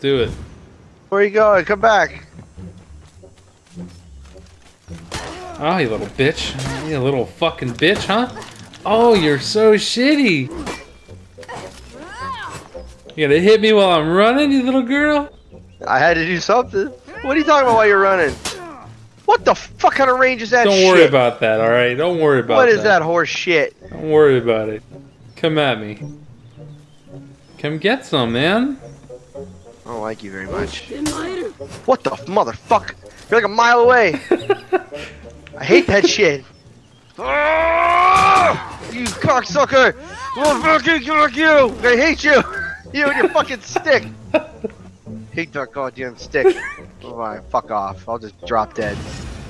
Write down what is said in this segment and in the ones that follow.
do it. Where are you going? Come back. Oh, you little bitch. You little fucking bitch, huh? Oh, you're so shitty. You gonna hit me while I'm running, you little girl? I had to do something. What are you talking about while you're running? What the fuck kind of range is that Don't shit? worry about that, alright? Don't worry about What is that. is that horse shit? Don't worry about it. Come at me. Come get some, man. I don't like you very much. What the motherfucker? You're like a mile away. I hate that shit. Ah! You cocksucker! Oh, fucking fuck you! I hate you! You and your fucking stick! hate that goddamn stick. Alright, fuck off. I'll just drop dead.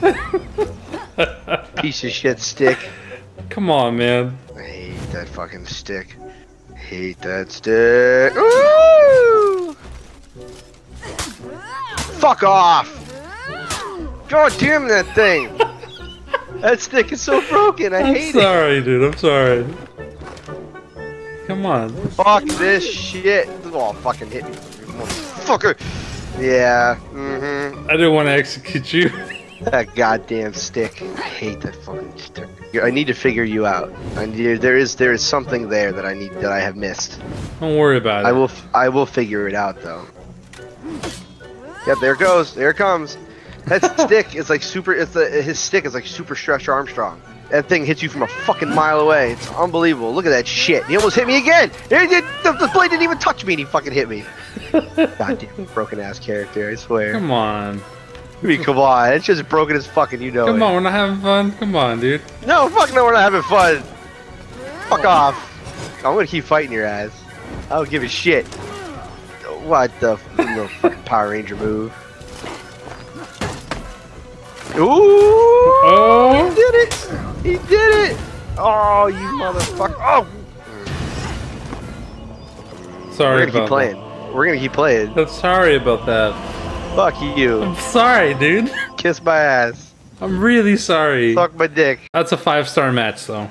Piece of shit stick. Come on, man. I hate that fucking stick. Hate that stick. Ooh! Fuck off! God damn that thing! that stick is so broken. I hate it. I'm hate sorry, dude. I'm sorry. Come on. Fuck this shit. Oh, fucking hit me, motherfucker. Yeah. Mm-hmm. I didn't want to execute you. That goddamn stick. I hate that fucking stick. I need to figure you out. I need, there is there is something there that I need that I have missed. Don't worry about it. I will I will figure it out though. Yep, there it goes. There it comes. That stick is like super. It's the his stick is like super stretch Armstrong. That thing hits you from a fucking mile away. It's unbelievable. Look at that shit. He almost hit me again. He did, the, the blade didn't even touch me, and he fucking hit me. Goddamn broken ass character. I swear. Come on. I mean, come on. It's just broken as fucking. You know Come it. on, we're not having fun. Come on, dude. No, fuck no, we're not having fun. Fuck off. I'm gonna keep fighting your ass. I don't give a shit. What the little fucking Power Ranger move? Ooh! Oh. He did it! He did it! Oh, you motherfucker! Oh! We're Sorry gonna keep playing. We're gonna keep playing. I'm sorry about that. Fuck you. I'm sorry, dude. Kiss my ass. I'm really sorry. Suck my dick. That's a five star match, though.